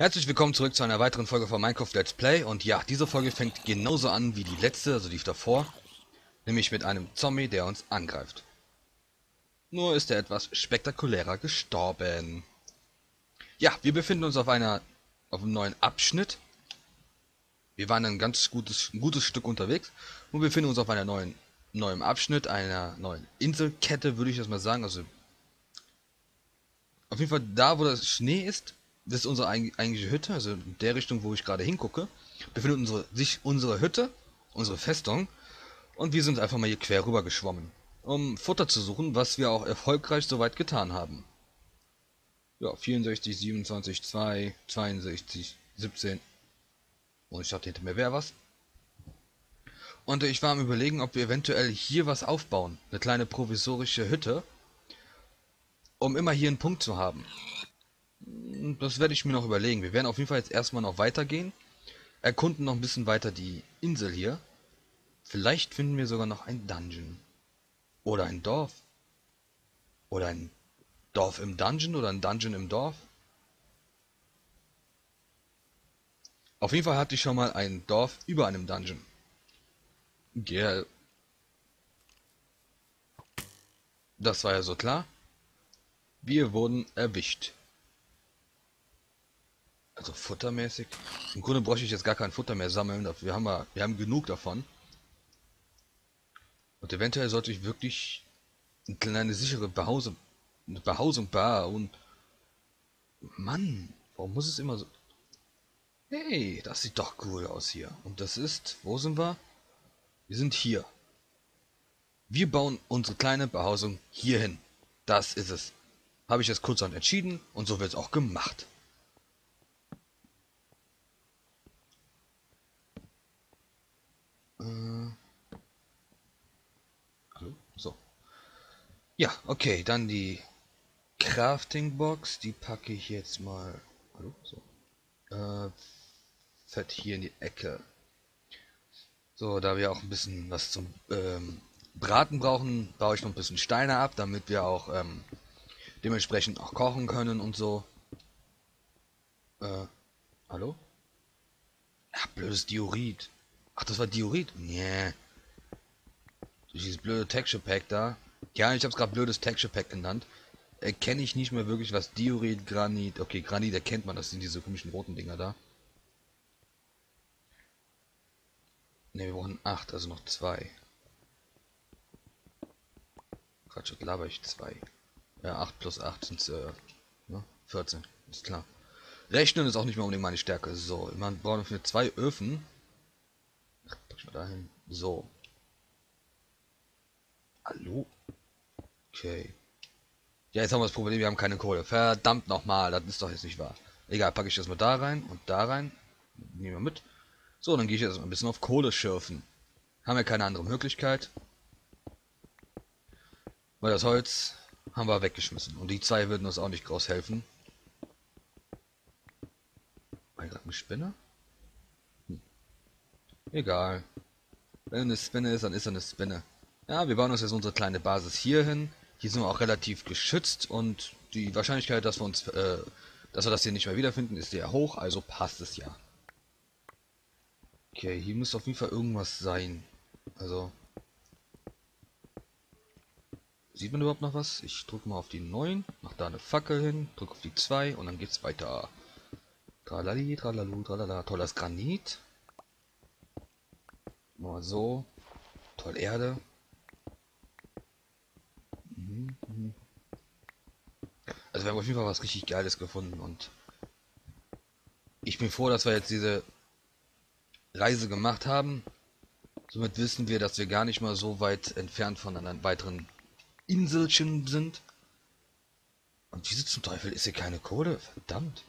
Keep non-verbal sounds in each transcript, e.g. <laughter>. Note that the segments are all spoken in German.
Herzlich willkommen zurück zu einer weiteren Folge von Minecraft Let's Play und ja, diese Folge fängt genauso an wie die letzte, also die davor, nämlich mit einem Zombie, der uns angreift. Nur ist er etwas spektakulärer gestorben. Ja, wir befinden uns auf einer auf einem neuen Abschnitt. Wir waren ein ganz gutes ein gutes Stück unterwegs und wir befinden uns auf einer neuen neuen Abschnitt, einer neuen Inselkette, würde ich das mal sagen, also auf jeden Fall da, wo das Schnee ist, das ist unsere eigentliche Hütte, also in der Richtung, wo ich gerade hingucke, befindet unsere, sich unsere Hütte, unsere Festung, und wir sind einfach mal hier quer rüber geschwommen, um Futter zu suchen, was wir auch erfolgreich soweit getan haben. Ja, 64, 27, 2, 62, 17. Und ich dachte, hinter mir wäre was. Und ich war am überlegen, ob wir eventuell hier was aufbauen. Eine kleine provisorische Hütte. Um immer hier einen Punkt zu haben. Das werde ich mir noch überlegen. Wir werden auf jeden Fall jetzt erstmal noch weitergehen. Erkunden noch ein bisschen weiter die Insel hier. Vielleicht finden wir sogar noch ein Dungeon. Oder ein Dorf. Oder ein Dorf im Dungeon oder ein Dungeon im Dorf. Auf jeden Fall hatte ich schon mal ein Dorf über einem Dungeon. Gell. Das war ja so klar. Wir wurden erwischt. Also futtermäßig. Im Grunde bräuchte ich jetzt gar kein Futter mehr sammeln. Wir haben, wir, wir haben genug davon. Und eventuell sollte ich wirklich eine kleine sichere Behausung, eine Behausung bauen. Mann, warum muss es immer so... Hey, das sieht doch cool aus hier. Und das ist... Wo sind wir? Wir sind hier. Wir bauen unsere kleine Behausung hier hin. Das ist es. Habe ich jetzt kurzerhand entschieden und so wird es auch gemacht. Äh. Hallo? So. Ja, okay, dann die Crafting Box, die packe ich jetzt mal. Hallo? So. Äh, fett hier in die Ecke. So, da wir auch ein bisschen was zum ähm, Braten brauchen, baue ich noch ein bisschen Steine ab, damit wir auch ähm, dementsprechend auch kochen können und so. Äh, hallo? Ach, blödes Diorit. Ach, das war Diorit? Nee. Dieses blöde Texture Pack da. Ja, ich hab's gerade blödes Texture Pack genannt. Erkenne ich nicht mehr wirklich, was Diorit, Granit. Okay, Granit erkennt man, das sind diese komischen roten Dinger da. Ne, wir brauchen 8, also noch 2. Quatsch, was laber ich? 2. Ja, 8 plus 8 sind äh, ne? 14. Ist klar. Rechnen ist auch nicht mehr unbedingt meine Stärke. So, man braucht für zwei Öfen. Ach, pack ich mal dahin. So. Hallo? Okay. Ja, jetzt haben wir das Problem, wir haben keine Kohle. Verdammt nochmal, das ist doch jetzt nicht wahr. Egal, packe ich das mal da rein und da rein. Nehmen wir mit. So, dann gehe ich jetzt mal ein bisschen auf Kohle schürfen. Haben wir keine andere Möglichkeit. Weil das Holz haben wir weggeschmissen. Und die zwei würden uns auch nicht groß helfen. War gerade eine Spinne? Egal. Wenn eine Spinne ist, dann ist eine Spinne. Ja, wir bauen uns jetzt unsere kleine Basis hier hin. Hier sind wir auch relativ geschützt und die Wahrscheinlichkeit, dass wir uns, äh, dass wir das hier nicht mehr wiederfinden, ist sehr hoch, also passt es ja. Okay, hier muss auf jeden Fall irgendwas sein. Also. Sieht man überhaupt noch was? Ich drücke mal auf die 9, mach da eine Fackel hin, drücke auf die 2 und dann geht's weiter. Tralali, tralalu, tralala. Tolles Granit. Mal so. Toll Erde. Mhm. Also wir haben auf jeden Fall was richtig Geiles gefunden und ich bin froh, dass wir jetzt diese Reise gemacht haben. Somit wissen wir, dass wir gar nicht mal so weit entfernt von einem weiteren Inselchen sind. Und wieso zum Teufel ist hier keine Kohle? Verdammt.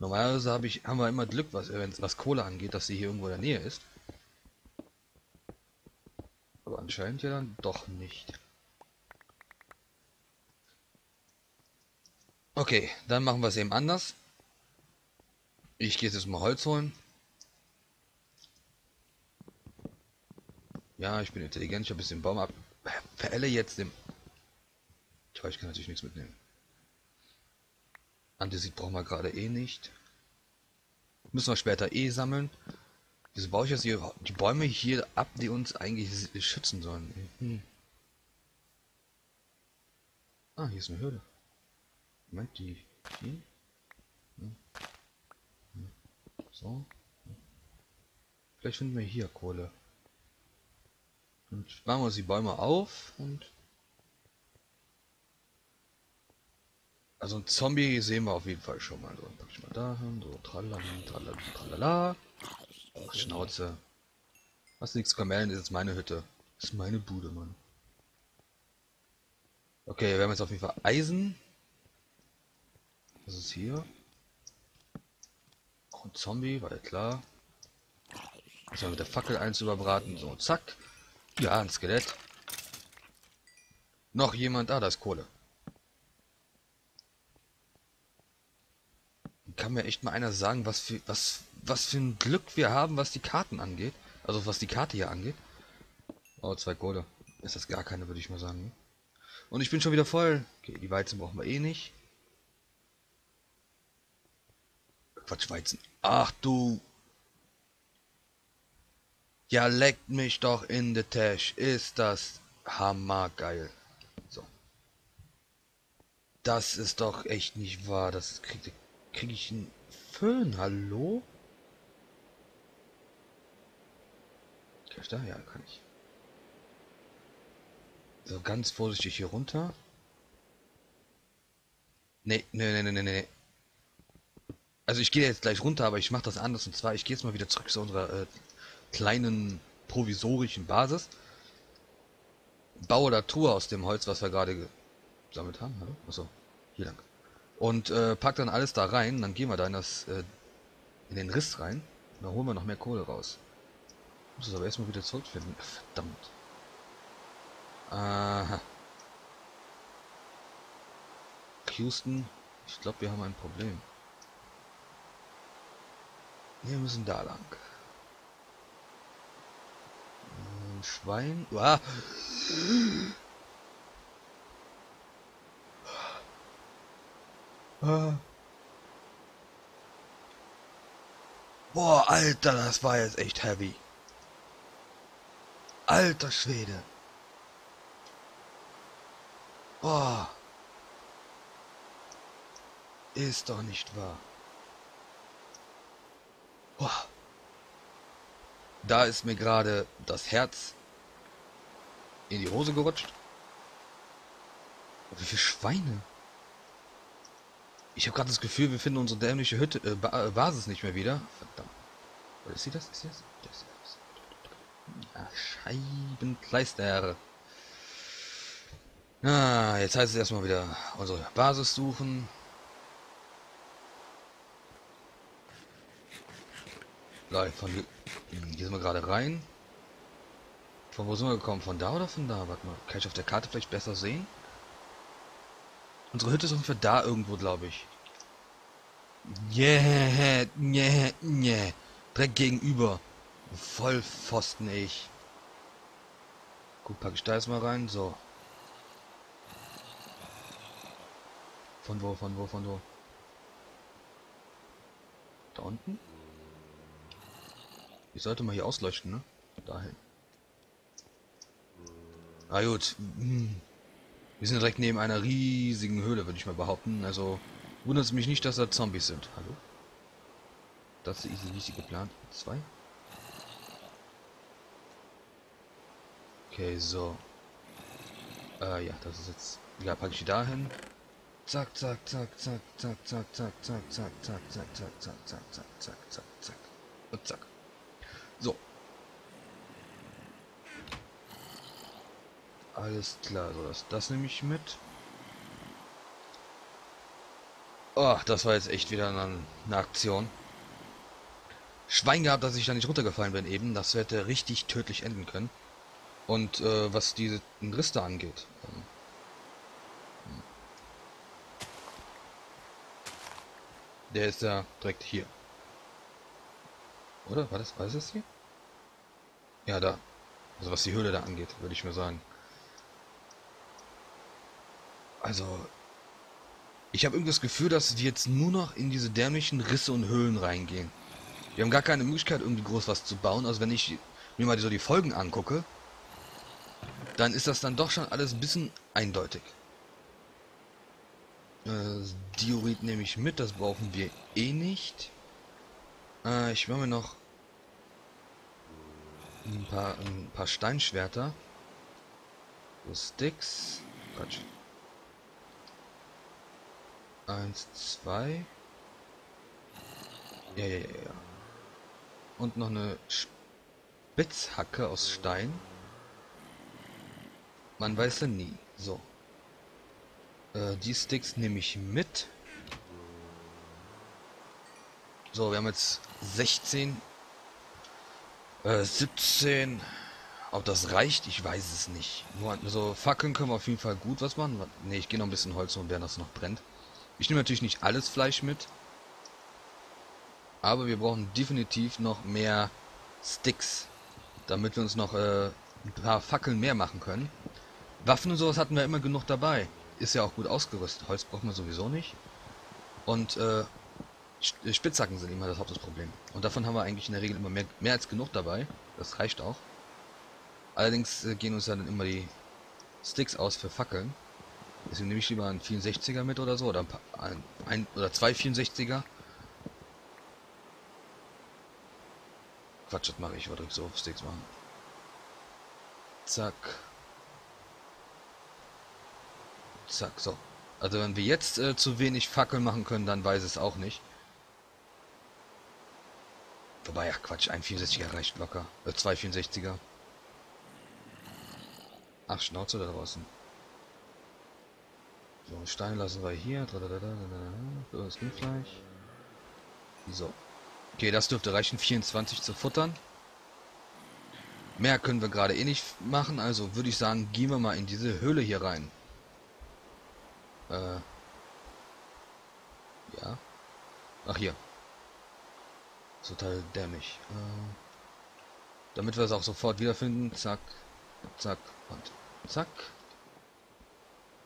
Normalerweise hab ich, haben wir immer Glück, was, was Kohle angeht, dass sie hier irgendwo in der Nähe ist. Aber anscheinend ja dann doch nicht. Okay, dann machen wir es eben anders. Ich gehe jetzt mal Holz holen. Ja, ich bin intelligent, ich habe ein bisschen Baum ab. Verelle jetzt. Ich weiß, ich kann natürlich nichts mitnehmen. Andesit brauchen wir gerade eh nicht. Müssen wir später eh sammeln. Wieso baue ich jetzt hier die Bäume hier ab, die uns eigentlich schützen sollen? Hm. Ah, hier ist eine Hürde. Moment, die? Hm. Hm. So. Vielleicht finden wir hier Kohle. Und machen wir uns die Bäume auf und... Also ein Zombie sehen wir auf jeden Fall schon mal. So, pack ich mal da hin, so tralala, tralala, tralala. Ach, Schnauze. Was nichts Kamellen ist jetzt meine Hütte. Das ist meine Bude, Mann. Okay, wir haben jetzt auf jeden Fall Eisen. Was ist hier? Auch ein Zombie, war ja klar. Jetzt mal mit der Fackel eins überbraten. So, zack. Ja, ein Skelett. Noch jemand? Ah, da ist Kohle. Kann mir echt mal einer sagen, was für, was, was für ein Glück wir haben, was die Karten angeht? Also was die Karte hier angeht. Oh, zwei Kohle. Ist das gar keine, würde ich mal sagen. Und ich bin schon wieder voll. Okay, die Weizen brauchen wir eh nicht. Quatsch, Weizen. Ach du ja, leckt mich doch in the Tash. Ist das hammergeil. So. Das ist doch echt nicht wahr. Das kriege krieg ich einen Föhn. Hallo? Da? Ja, kann ich. So, ganz vorsichtig hier runter. Nee, nee, nee, nee, nee. Also ich gehe jetzt gleich runter, aber ich mache das anders. Und zwar, ich gehe jetzt mal wieder zurück zu unserer äh, kleinen provisorischen Basis. Baue da Tour aus dem Holz, was wir gerade gesammelt haben. Hallo? Achso, hier lang. Und äh, pack dann alles da rein. Dann gehen wir da in, das, äh, in den Riss rein. Dann holen wir noch mehr Kohle raus. Muss es aber erstmal wieder zurückfinden. Verdammt. Aha. Houston, ich glaube, wir haben ein Problem. Wir müssen da lang. Ein Schwein. Ah. Ah. Boah, Alter, das war jetzt echt heavy. Alter Schwede. Boah. Ist doch nicht wahr. Boah. Da ist mir gerade das Herz in die Hose gerutscht. Wie viele Schweine? Ich habe gerade das Gefühl, wir finden unsere dämliche Hütte, äh, äh, Basis nicht mehr wieder. Verdammt. Ist sie das? Ist sie das? das, Scheibenkleister. Na, jetzt heißt es erstmal wieder unsere Basis suchen. Leute, von hier, hier sind wir gerade rein. Von wo sind wir gekommen? Von da oder von da? Warte mal, kann ich auf der Karte vielleicht besser sehen? Unsere Hütte ist ungefähr da irgendwo, glaube ich. Yeah, yeah, yeah. Direkt gegenüber. Voll Pfosten, ich. Gut, packe ich da erstmal rein. So. Von wo, von wo, von wo? Da unten? Ich sollte mal hier ausleuchten, ne? Dahin. Ah gut. Hm. Wir sind direkt neben einer riesigen Höhle, würde ich mal behaupten. Also wundert es mich nicht, dass da Zombies sind. Hallo? Das ist easy wie geplant. Zwei. Okay, so. Äh, ja, das ist jetzt. Ja, packe ich die dahin. Zack, zack, zack, zack, zack, zack, zack, zack, zack, zack, zack, zack, zack, zack, zack, zack, zack, zack. Und zack. So. Alles klar, so das, das nehme ich mit. Oh, das war jetzt echt wieder eine, eine Aktion. Schwein gehabt, dass ich da nicht runtergefallen bin eben. Das hätte richtig tödlich enden können. Und äh, was diese Riste angeht. Ähm, hm. der ist ja direkt hier. Oder? War das, war das hier? Ja, da. Also was die Höhle da angeht, würde ich mir sagen. Also, ich habe irgendwie das Gefühl, dass wir jetzt nur noch in diese dämlichen Risse und Höhlen reingehen. Wir haben gar keine Möglichkeit, irgendwie groß was zu bauen. Also wenn ich mir mal so die Folgen angucke, dann ist das dann doch schon alles ein bisschen eindeutig. Äh, Diorit nehme ich mit, das brauchen wir eh nicht. Äh, ich mache mir noch ein paar, ein paar Steinschwerter. So Sticks. Quatsch. Eins, zwei. Ja, ja, ja, ja. Und noch eine Spitzhacke aus Stein. Man weiß ja nie. So. Äh, die Sticks nehme ich mit. So, wir haben jetzt 16. Äh, 17. Ob das reicht, ich weiß es nicht. Nur so Fackeln können wir auf jeden Fall gut was machen. Ne, ich gehe noch ein bisschen Holz und während das noch brennt. Ich nehme natürlich nicht alles Fleisch mit. Aber wir brauchen definitiv noch mehr Sticks. Damit wir uns noch äh, ein paar Fackeln mehr machen können. Waffen und sowas hatten wir immer genug dabei. Ist ja auch gut ausgerüstet. Holz braucht man sowieso nicht. Und äh, äh, Spitzhacken sind immer das Hauptproblem. Und davon haben wir eigentlich in der Regel immer mehr, mehr als genug dabei. Das reicht auch. Allerdings äh, gehen uns ja dann immer die Sticks aus für Fackeln. Deswegen nehme ich lieber einen 64er mit oder so. Oder ein, paar, ein, ein oder zwei 64er. Quatsch, das mache ich. Ich wollte so Sticks machen. Zack. Zack, so. Also wenn wir jetzt äh, zu wenig Fackeln machen können, dann weiß es auch nicht. Wobei, ja Quatsch, ein 64er reicht locker. Äh, zwei 64er. Ach, Schnauze da draußen. So, Stein lassen wir hier. So, das Rindfleisch. So. Okay, das dürfte reichen, 24 zu futtern. Mehr können wir gerade eh nicht machen, also würde ich sagen, gehen wir mal in diese Höhle hier rein. Äh. Ja. Ach, hier. Total dämlich. Äh, damit wir es auch sofort wiederfinden. Zack. Zack. Und zack.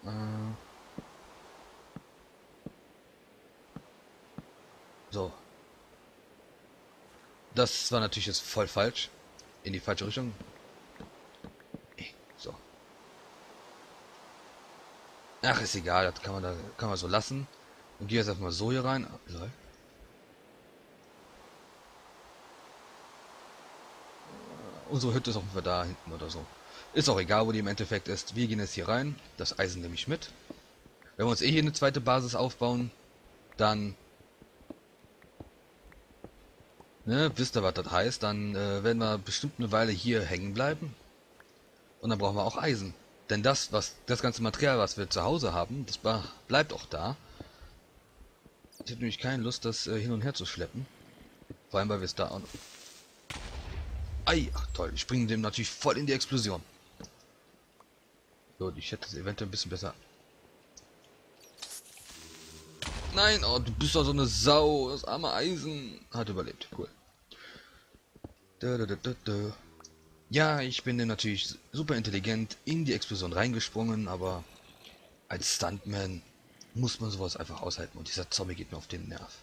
Äh, so. Das war natürlich jetzt voll falsch. In die falsche Richtung. Ach, ist egal, das kann man da kann man so lassen. Und gehe jetzt einfach mal so hier rein. Unsere Hütte ist auch ungefähr da hinten oder so. Ist auch egal, wo die im Endeffekt ist. Wir gehen jetzt hier rein. Das Eisen nehme ich mit. Wenn wir uns eh hier eine zweite Basis aufbauen, dann... Ne, wisst ihr, was das heißt? Dann äh, werden wir bestimmt eine Weile hier hängen bleiben. Und dann brauchen wir auch Eisen. Denn das, was das ganze Material, was wir zu Hause haben, das bleibt auch da. Ich habe nämlich keine Lust, das äh, hin und her zu schleppen. Vor allem, weil wir es da noch... Ei, ach toll, ich springe dem natürlich voll in die Explosion. So, ich hätte es eventuell ein bisschen besser. Nein, oh, du bist doch so eine Sau. Das arme Eisen hat überlebt. Cool. Da, da, da, ja, ich bin natürlich super intelligent in die Explosion reingesprungen, aber als Stuntman muss man sowas einfach aushalten und dieser Zombie geht mir auf den Nerv.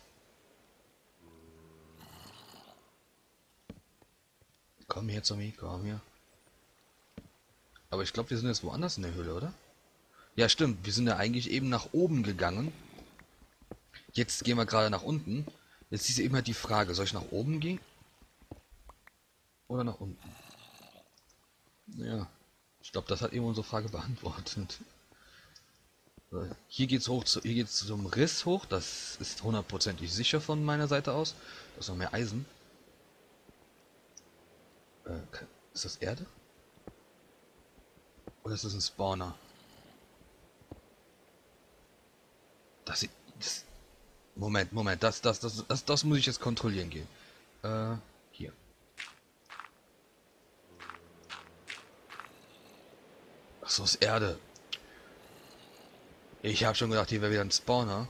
Komm her, Zombie, komm her. Aber ich glaube, wir sind jetzt woanders in der Höhle, oder? Ja, stimmt. Wir sind ja eigentlich eben nach oben gegangen. Jetzt gehen wir gerade nach unten. Jetzt ist eben halt die Frage, soll ich nach oben gehen? Oder nach unten? Ja, ich glaube, das hat eben unsere Frage beantwortet. Hier geht's hoch, zu, hier geht's zum Riss hoch. Das ist hundertprozentig sicher von meiner Seite aus. Da ist noch mehr Eisen. Äh, ist das Erde? Oder ist das ein Spawner? Das sieht... Das, Moment, Moment, das, das, das, das, das muss ich jetzt kontrollieren gehen. Äh, Achso, ist Erde. Ich habe schon gedacht, hier wäre wieder ein Spawner.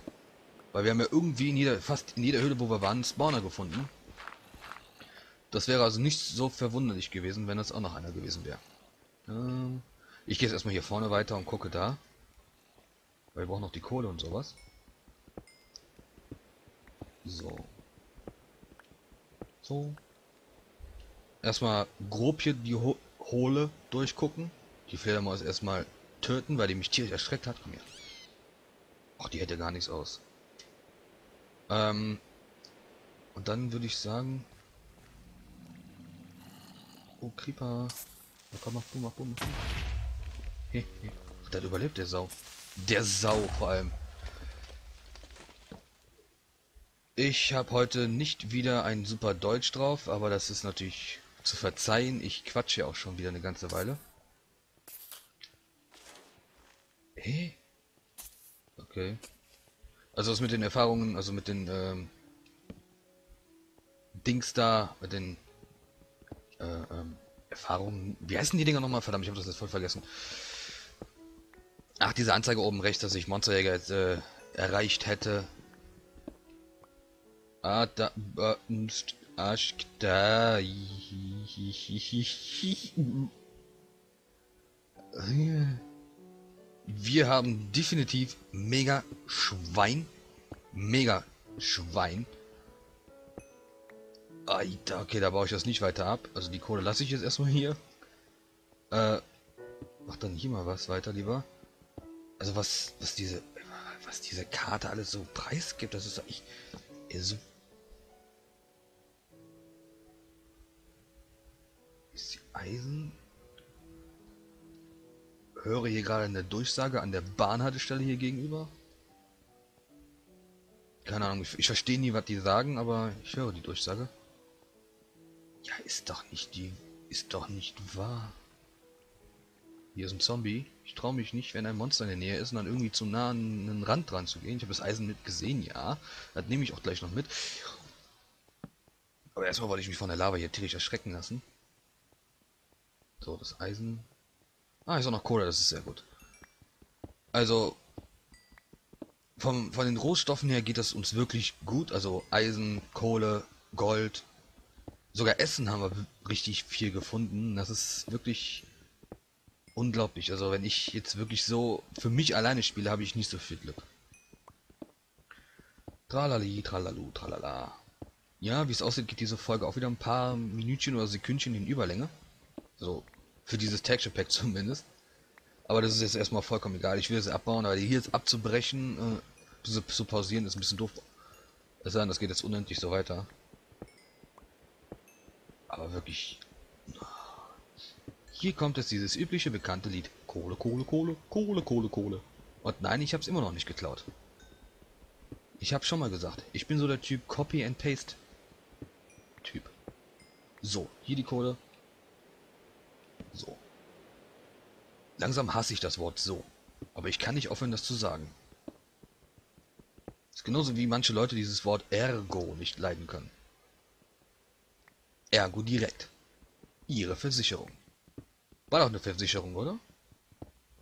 Weil wir haben ja irgendwie in jeder, fast in jeder Höhle, wo wir waren, einen Spawner gefunden. Das wäre also nicht so verwunderlich gewesen, wenn das auch noch einer gewesen wäre. Ähm, ich gehe jetzt erstmal hier vorne weiter und gucke da. Weil wir brauchen noch die Kohle und sowas. So. So. Erstmal grob hier die Ho Hohle durchgucken. Die Fledermaus erstmal töten, weil die mich tierisch erschreckt hat. Komm her. Ach, die hätte gar nichts aus. Ähm, und dann würde ich sagen... Oh, Creeper. Ja, komm, mach, mach, mach, mach. Hey, hey. Der überlebt, der Sau. Der Sau vor allem. Ich habe heute nicht wieder ein super Deutsch drauf, aber das ist natürlich zu verzeihen. Ich quatsche auch schon wieder eine ganze Weile. Hey? Okay. Also was mit den Erfahrungen, also mit den ähm, Dings da, mit den äh, ähm, Erfahrungen. Wie heißen die Dinger nochmal? Verdammt, ich habe das jetzt voll vergessen. Ach, diese Anzeige oben rechts, dass ich Monsterjäger jetzt äh, erreicht hätte. Ah, da, Asch, da. Wir haben definitiv mega Schwein. Mega Schwein. Alter, okay, da baue ich das nicht weiter ab. Also die Kohle lasse ich jetzt erstmal hier. Äh, mach dann hier mal was weiter, lieber. Also was, was diese, was diese Karte alles so preisgibt, das ist echt so Ist die Eisen? Höre hier gerade eine Durchsage an der Bahnhaltestelle hier gegenüber. Keine Ahnung, ich, ich verstehe nie, was die sagen, aber ich höre die Durchsage. Ja, ist doch nicht die... Ist doch nicht wahr. Hier ist ein Zombie. Ich traue mich nicht, wenn ein Monster in der Nähe ist und dann irgendwie zu nah an einen Rand dran zu gehen. Ich habe das Eisen mit gesehen, ja. Das nehme ich auch gleich noch mit. Aber erstmal wollte ich mich von der Lava hier tierisch erschrecken lassen. So, das Eisen. Ah, ist auch noch Kohle, das ist sehr gut. Also, vom, von den Rohstoffen her geht das uns wirklich gut. Also Eisen, Kohle, Gold, sogar Essen haben wir richtig viel gefunden. Das ist wirklich unglaublich. Also wenn ich jetzt wirklich so für mich alleine spiele, habe ich nicht so viel Glück. Tralali, tralalu, tralala. Ja, wie es aussieht, geht diese Folge auch wieder ein paar Minütchen oder Sekündchen in Überlänge. So, für dieses Texture Pack <laughs> zumindest. Aber das ist jetzt erstmal vollkommen egal. Ich will es abbauen, aber hier jetzt abzubrechen, äh, zu pausieren, ist ein bisschen doof. Es sei denn, das geht jetzt unendlich so weiter. Aber wirklich. Hier kommt jetzt dieses übliche bekannte Lied. Kohle, Kohle, Kohle, Kohle, Kohle, Kohle. Und nein, ich habe es immer noch nicht geklaut. Ich habe schon mal gesagt, ich bin so der Typ Copy and Paste Typ. So, hier die Kohle. So. Langsam hasse ich das Wort so. Aber ich kann nicht aufhören, das zu sagen. Das ist genauso wie manche Leute dieses Wort ergo nicht leiden können. Ergo direkt. Ihre Versicherung. War doch eine Versicherung, oder?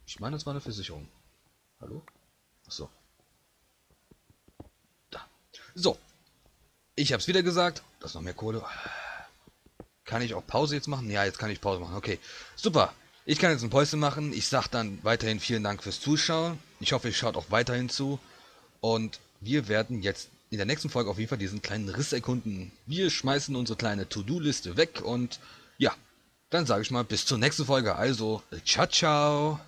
Ich meine, es war eine Versicherung. Hallo? Achso. Da. So. Ich hab's wieder gesagt. Das ist noch mehr Kohle. Kann ich auch Pause jetzt machen? Ja, jetzt kann ich Pause machen. Okay. Super. Ich kann jetzt ein Päuschen machen. Ich sag dann weiterhin vielen Dank fürs Zuschauen. Ich hoffe, ihr schaut auch weiterhin zu. Und wir werden jetzt in der nächsten Folge auf jeden Fall diesen kleinen Riss erkunden. Wir schmeißen unsere kleine To-Do-Liste weg und ja, dann sage ich mal bis zur nächsten Folge. Also, ciao, ciao.